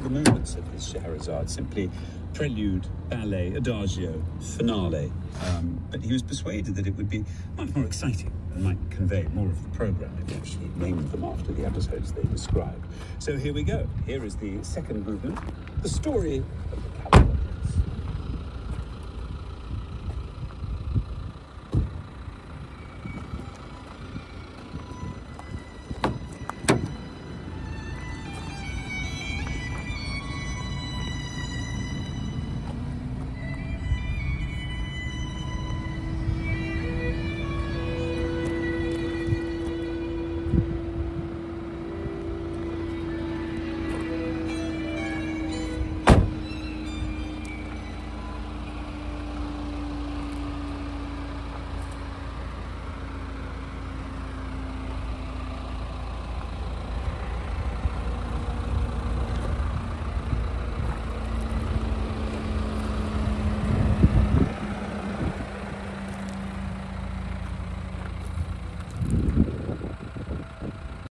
the movements of his Scheherazade simply prelude, ballet, adagio, finale. Um, but he was persuaded that it would be much more exciting and might convey more of the program if he actually named them after the episodes they described. So here we go. Here is the second movement, the story of